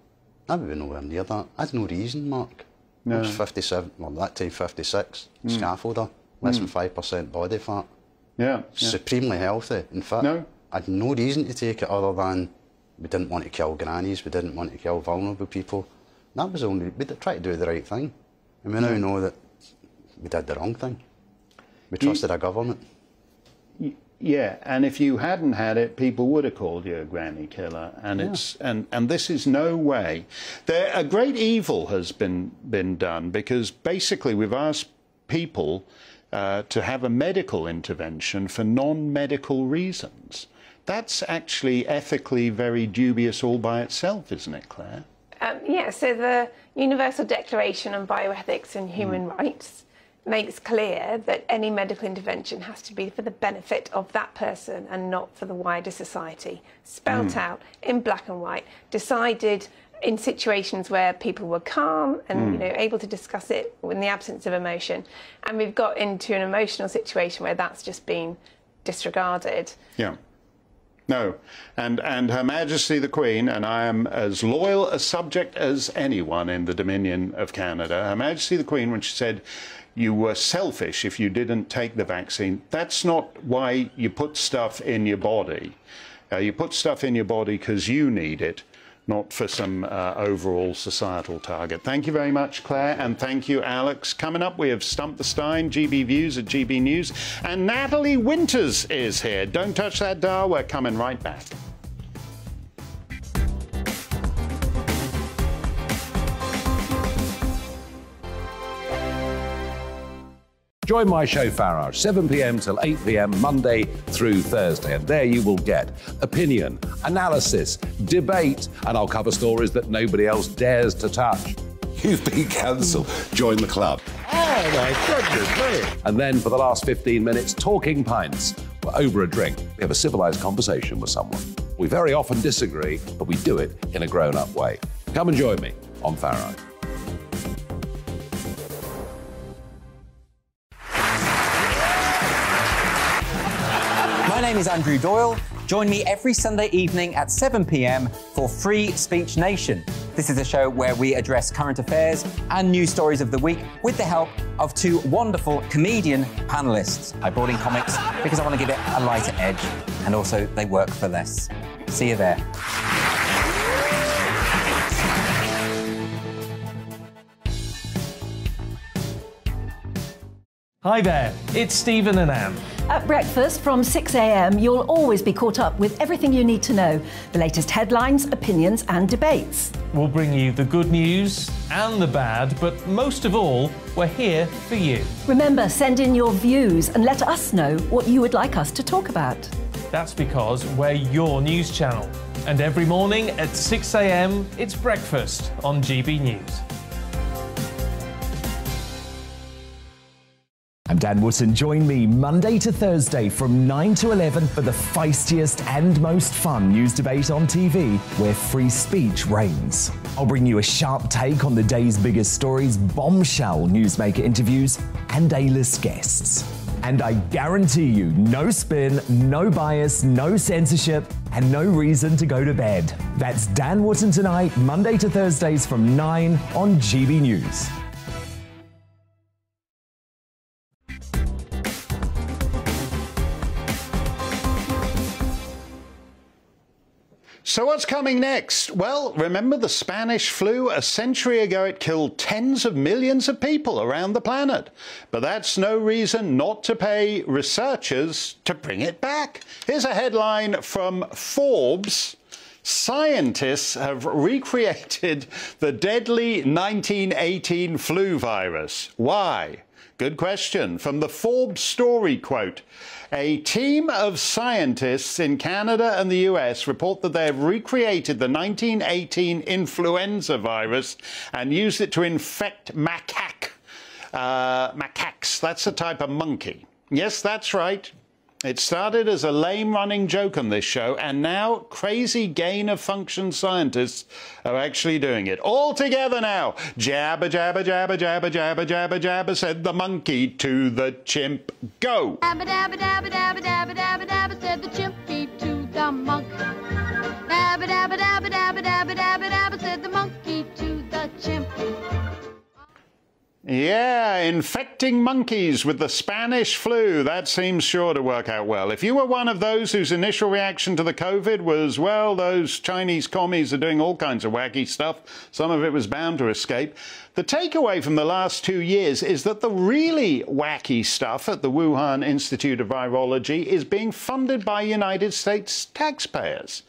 M: I would be nowhere near that. I had no reason, Mark. No. I was 57, well, that time 56, mm. scaffolder, less mm. than 5% body fat.
E: Yeah.
M: Supremely healthy. In fact, no. I had no reason to take it other than we didn't want to kill grannies, we didn't want to kill vulnerable people. That was only, we tried to do the right thing. And we now know that we did the wrong thing. We trusted you, our government.
E: Yeah, and if you hadn't had it, people would have called you a granny killer, and
P: Yeah.
E: it's and and this is no way. There, a great evil has been been done because basically we've asked people uh, to have a medical intervention for non-medical reasons. That's actually ethically very dubious all by itself, isn't it, Clare?
N: Um, yeah, so the Universal Declaration on Bioethics and Human Rights makes clear that any medical intervention has to be for the benefit of that person and not for the wider society. Spelt
Q: Mm.
N: out in black and white, decided in situations where people were calm and you
E: Mm.
N: know able to discuss it in the absence of emotion. And we've got into an emotional situation where that's just been disregarded.
E: Yeah. No, and and Her Majesty the Queen, and I am as loyal a subject as anyone in the Dominion of Canada. Her Majesty the Queen, when she said you were selfish if you didn't take the vaccine, that's not why you put stuff in your body. Uh, you put stuff in your body because you need it, not for some uh, overall societal target. Thank you very much, Clare, and thank you, Alex. Coming up, we have Stump the Steyn, GB Views at GB News, and Natalie Winters is here. Don't touch that dial, we're coming right back.
K: Join my show Farage, 7 pm till 8 pm, Monday through Thursday. And there you will get opinion, analysis, debate, and I'll cover stories that nobody else dares to touch. You've been cancelled. Join the club.
L: Oh my goodness me.
K: And then for the last 15 minutes, talking pints. We're over a drink. We have a civilized conversation with someone. We very often disagree, but we do it in a grown up way. Come and join me on Farage.
A: Name is Andrew Doyle. Join me every Sunday evening at 7 pm for Free Speech Nation. This is a show where we address current affairs and news stories of the week with the help of two wonderful comedian panelists. I brought in comics because I want to give it a lighter edge and also they work for less. See you there.
B: Hi there, it's Stephen and Anne.
C: At breakfast from 6am, you'll always be caught up with everything you need to know the latest headlines, opinions, and debates.
B: We'll bring you the good news and the bad, but most of all, we're here for you.
C: Remember, send in your views and let us know what you would like us to talk about.
B: That's because we're your news channel. And every morning at 6am, it's breakfast on GB News.
D: I'm Dan Wootton. Join me Monday to Thursday from 9 to 11 for the feistiest and most fun news debate on TV where free speech reigns. I'll bring you a sharp take on the day's biggest stories, bombshell newsmaker interviews, and A-list guests. And I guarantee you, no spin, no bias, no censorship, and no reason to go to bed. That's Dan Wootton tonight, Monday to Thursdays from 9 on GB News.
E: So, what's coming next? Well, remember the Spanish flu? A century ago, it killed tens of millions of people around the planet. But that's no reason not to pay researchers to bring it back. Here's a headline from Forbes. Scientists have recreated the deadly 1918 flu virus. Why? Good question. From the Forbes story quote A team of scientists in Canada and the US report that they have recreated the 1918 influenza virus and used it to infect macaque. Uh, macaques, that's a type of monkey. Yes, that's right. It started as a lame running joke on this show, and now crazy gain of function scientists are actually doing it. All together now. Jabba, jabba, jabba, jabba, jabba, jabba, jabba, said the monkey to the chimp. Go.
Q: Dabba dabba dabba dabba dabba dabba dabba said the chimpy to the monk. Dabba dabba dabba dabba dabba dabba dabba said the monkey to the chimp.
E: Yeah, infecting monkeys with the Spanish flu. That seems sure to work out well. If you were one of those whose initial reaction to the COVID was, well, those Chinese commies are doing all kinds of wacky stuff, some of it was bound to escape. The takeaway from the last two years is that the really wacky stuff at the Wuhan Institute of Virology is being funded by United States taxpayers.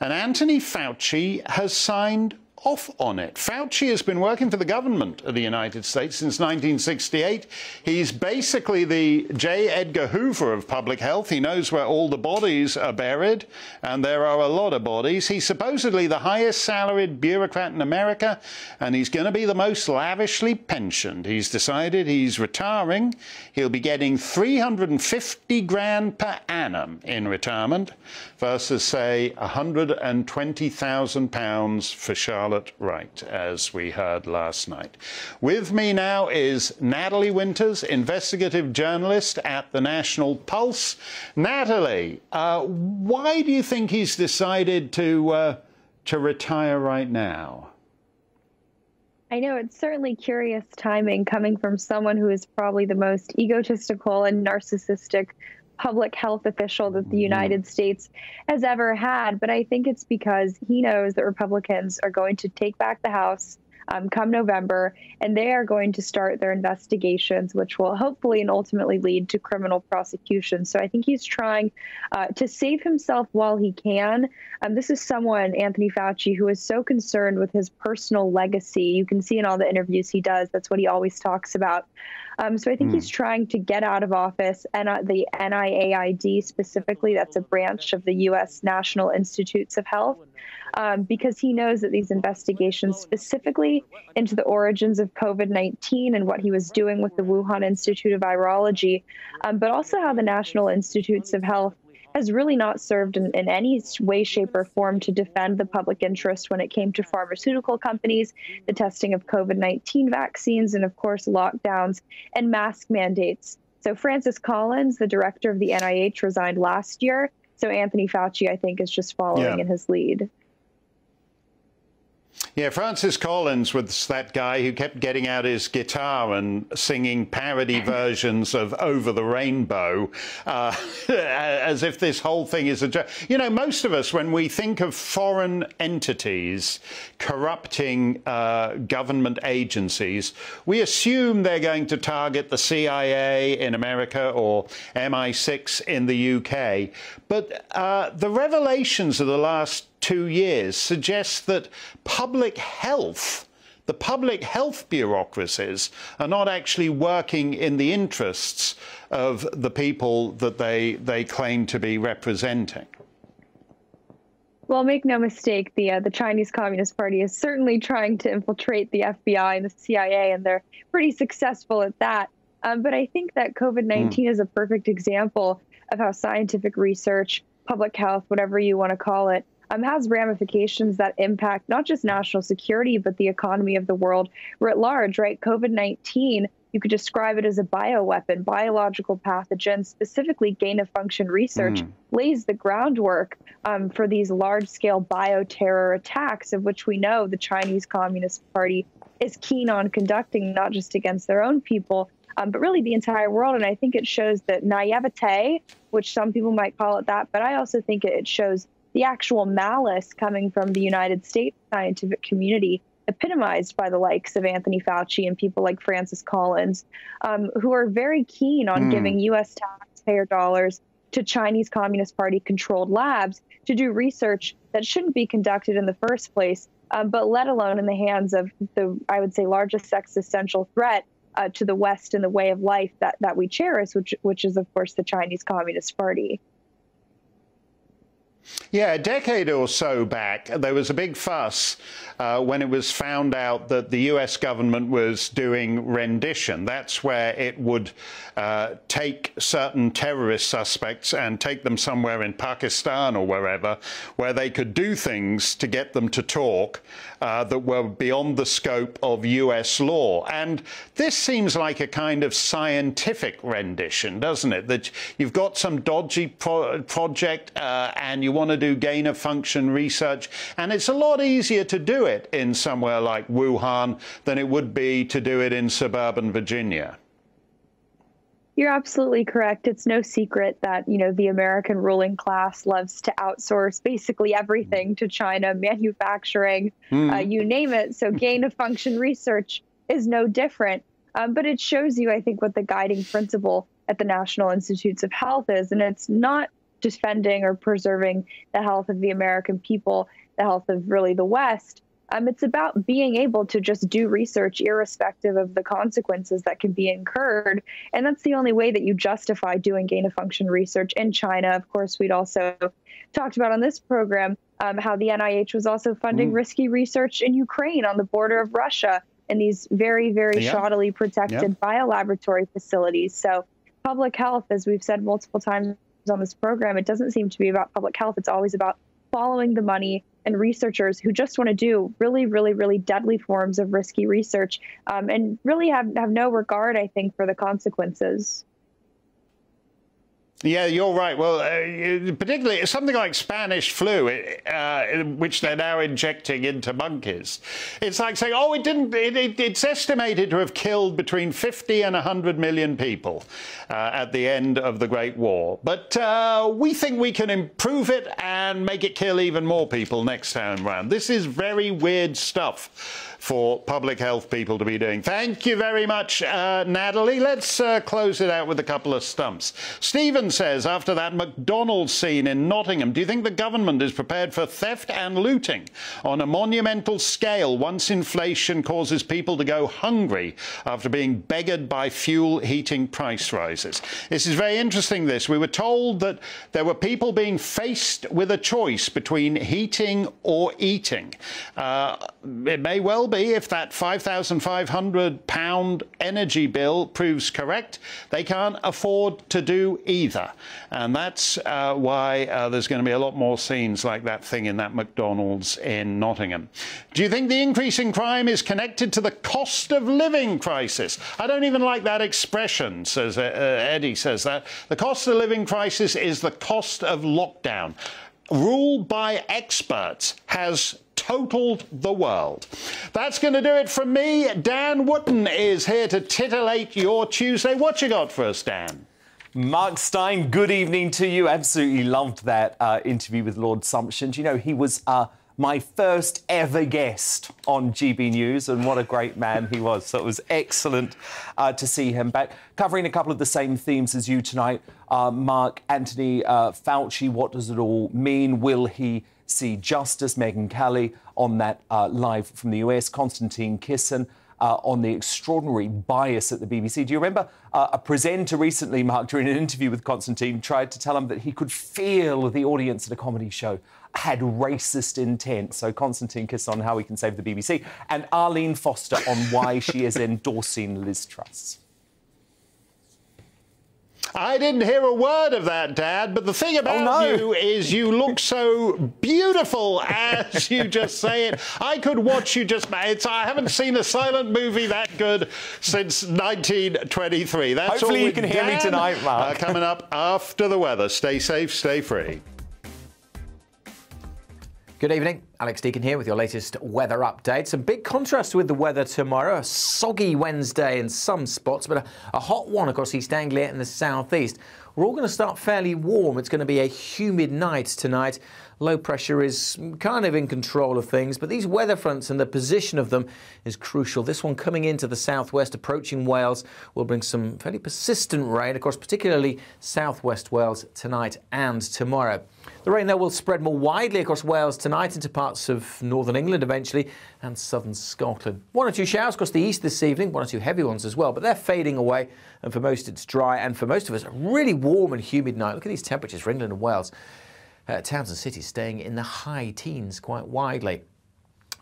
E: And Anthony Fauci has signed off on it. Fauci has been working for the government of the United States since 1968. He's basically the J. Edgar Hoover of public health. He knows where all the bodies are buried, and there are a lot of bodies. He's supposedly the highest salaried bureaucrat in America, and he's going to be the most lavishly pensioned. He's decided he's retiring. He'll be getting 350 grand per annum in retirement versus, say, 120,000 pounds for Charlotte Wright, as we heard last night. With me now is Natalie Winters, investigative journalist at the National Pulse. Natalie, uh, why do you think he's decided to uh, to retire right now?
P: I know it's certainly curious timing coming from someone who is probably the most egotistical and narcissistic public health official that the mm-hmm. United States has ever had. But I think it's because he knows that Republicans are going to take back the House um, come November, and they are going to start their investigations, which will hopefully and ultimately lead to criminal prosecution. So I think he's trying uh, to save himself while he can. Um, this is someone, Anthony Fauci, who is so concerned with his personal legacy. You can see in all the interviews he does, that's what he always talks about. Um, so I think mm. he's trying to get out of office, and uh, the NIAID specifically, that's a branch of the U.S. National Institutes of Health um, because he knows that these investigations, specifically into the origins of COVID 19 and what he was doing with the Wuhan Institute of Virology, um, but also how the National Institutes of Health has really not served in, in, any way, shape, or form to defend the public interest when it came to pharmaceutical companies, the testing of COVID 19 vaccines, and of course, lockdowns and mask mandates. So, Francis Collins, the director of the NIH, resigned last year. So, Anthony Fauci, I think, is just following yeah. in his lead.
E: Yeah, Francis Collins was that guy who kept getting out his guitar and singing parody versions of Over the Rainbow, uh, as if this whole thing is a joke. You know, most of us, when we think of foreign entities corrupting uh, government agencies, we assume they're going to target the CIA in America or MI6 in the UK. But uh, the revelations of the last two years suggests that public health, the public health bureaucracies, are not actually working in the interests of the people that they, they claim to be representing.
P: Well, make no mistake, the uh, the Chinese Communist Party is certainly trying to infiltrate the FBI and the CIA, and they're pretty successful at that. Um, but I think that COVID 19 mm. is a perfect example of how scientific research, public health, whatever you want to call it, um, has ramifications that impact not just national security, but the economy of the world writ large, right? COVID 19, you could describe it as a bioweapon, biological pathogen, specifically gain of function research, mm. lays the groundwork um, for these large scale bioterror attacks, of which we know the Chinese Communist Party is keen on conducting, not just against their own people, um, but really the entire world. And I think it shows that naivete, which some people might call it that, but I also think it shows the actual malice coming from the United States scientific community, epitomized by the likes of Anthony Fauci and people like Francis Collins, um, who are very keen on mm. giving U.S. taxpayer dollars to Chinese Communist Party controlled labs to do research that shouldn't be conducted in the first place, um, but let alone in the hands of the, I would say, largest existential threat uh, to the West and the way of life that, that we cherish, which, which is, of course, the Chinese Communist Party.
E: Yeah, a decade or so back, there was a big fuss uh, when it was found out that the US government was doing rendition. That's where it would uh, take certain terrorist suspects and take them somewhere in Pakistan or wherever, where they could do things to get them to talk uh, that were beyond the scope of US law. And this seems like a kind of scientific rendition, doesn't it? That you've got some dodgy pro project uh, and you want to do gain of function research, and it's a lot easier to do it in somewhere like Wuhan than it would be to do it in suburban Virginia.
P: You're absolutely correct. It's no secret that, you know, the American ruling class loves to outsource basically everything to China, manufacturing,
R: Mm.
P: uh, you name it. So gain of function research is no different. Um, but it shows you, I think, what the guiding principle at the National Institutes of Health is. And it's not defending or preserving the health of the American people, the health of really the West. Um, it's about being able to just do research irrespective of the consequences that can be incurred. And that's the only way that you justify doing gain of function research in China. Of course, we'd also talked about on this program um, how the NIH was also funding
R: Mm.
P: risky research in Ukraine on the border of Russia in these very, very
R: Yeah.
P: shoddily protected
R: Yep.
P: biolaboratory facilities. So, public health, as we've said multiple times on this program, it doesn't seem to be about public health. It's always about following the money and researchers who just want to do really, really, really deadly forms of risky research um, and really have, have no regard, I think, for the consequences.
E: Yeah, you're right. Well, uh, particularly something like Spanish flu, uh, which they're now injecting into monkeys. It's like saying, oh, it didn't. It, it, it's estimated to have killed between 50 and 100 million people uh, at the end of the Great War. But uh, we think we can improve it and make it kill even more people next time round. This is very weird stuff for public health people to be doing. Thank you very much, uh, Natalie. Let's uh, close it out with a couple of stumps. Stephen says, after that McDonald's scene in Nottingham, do you think the government is prepared for theft and looting on a monumental scale once inflation causes people to go hungry after being beggared by fuel heating price rises? This is very interesting, this. We were told that there were people being faced with a choice between heating or eating. Uh, it may well be if that £5,500 energy bill proves correct, they can't afford to do either. And that's uh, why uh, there's going to be a lot more scenes like that thing in that McDonald's in Nottingham. Do you think the increase in crime is connected to the cost of living crisis? I don't even like that expression, says uh, uh, Eddie says that. The cost of living crisis is the cost of lockdown. Rule by experts has totaled the world. That's going to do it from me. Dan Wootton is here to titillate your Tuesday. What you got for us, Dan?
D: Mark Steyn, good evening to you. Absolutely loved that uh, interview with Lord Sumption. You know, he was uh, my first ever guest on GB News, and what a great man he was. So it was excellent uh, to see him back, covering a couple of the same themes as you tonight. Uh, Mark, Anthony uh, Fauci, what does it all mean? Will he see justice? Megyn Kelly on that uh, live from the US, Konstantin Kisin. Uh, on the extraordinary bias at the BBC. Do you remember uh, a presenter recently, Mark, during an interview with Konstantin, tried to tell him that he could feel the audience at a comedy show had racist intent. So Konstantin Kisin how we can save the BBC, and Arlene Foster on why she is endorsing Liz Truss.
E: I didn't hear a word of that, Dan, but the thing about
D: no.
E: you is you look so beautiful as you just say it. I could watch you just. It's, I haven't seen a silent movie that good since 1923. That's
D: Hopefully
E: all
D: you can hear me tonight, Mark.
E: Uh, coming up after the weather. Stay safe, stay free.
R: Good evening. Alex Deacon here with your latest weather update. Some big contrast with the weather tomorrow. A soggy Wednesday in some spots, but a, a hot one across East Anglia and the southeast. We're all going to start fairly warm. It's going to be a humid night tonight. Low pressure is kind of in control of things, but these weather fronts and the position of them is crucial. This one coming into the southwest, approaching Wales, will bring some fairly persistent rain, course, particularly southwest Wales tonight and tomorrow. The rain, though, will spread more widely across Wales tonight into parts of northern England eventually and southern Scotland. One or two showers across the east this evening, one or two heavy ones as well, but they're fading away. And for most, it's dry. And for most of us, a really warm and humid night. Look at these temperatures for England and Wales. Uh, towns and cities staying in the high teens quite widely.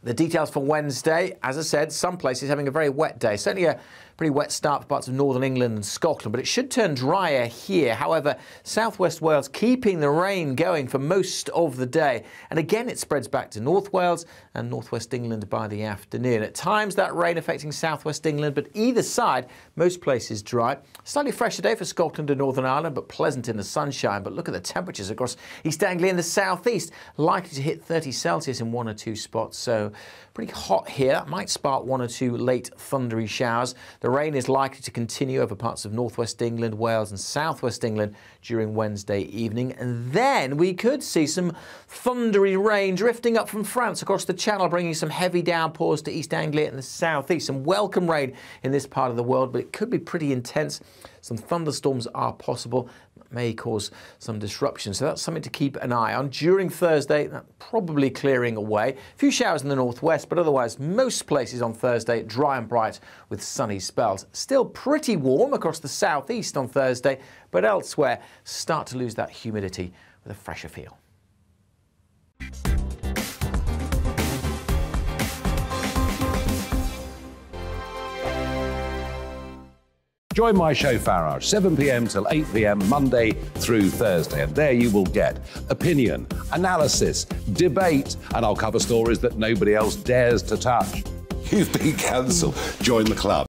R: The details for Wednesday, as I said, some places having a very wet day. Certainly a Pretty wet start for parts of northern England and Scotland, but it should turn drier here. However, southwest Wales keeping the rain going for most of the day. And again, it spreads back to North Wales and northwest England by the afternoon. At times, that rain affecting southwest England, but either side, most places dry. Slightly fresher day for Scotland and Northern Ireland, but pleasant in the sunshine. But look at the temperatures across East Anglia and the southeast, likely to hit 30 Celsius in one or two spots. So pretty hot here. That might spark one or two late thundery showers. The rain is likely to continue over parts of northwest England, Wales, and southwest England during Wednesday evening. And then we could see some thundery rain drifting up from France across the Channel, bringing some heavy downpours to East Anglia and the southeast. Some welcome rain in this part of the world, but it could be pretty intense. Some thunderstorms are possible may cause some disruption. So that's something to keep an eye on. During Thursday, that probably clearing away. A few showers in the northwest, but otherwise most places on Thursday dry and bright with sunny spells. Still pretty warm across the southeast on Thursday, but elsewhere start to lose that humidity with a fresher feel.
K: Join my show Farage, 7 pm till 8 pm, Monday through Thursday. And there you will get opinion, analysis, debate, and I'll cover stories that nobody else dares to touch. You've been cancelled. Join the club.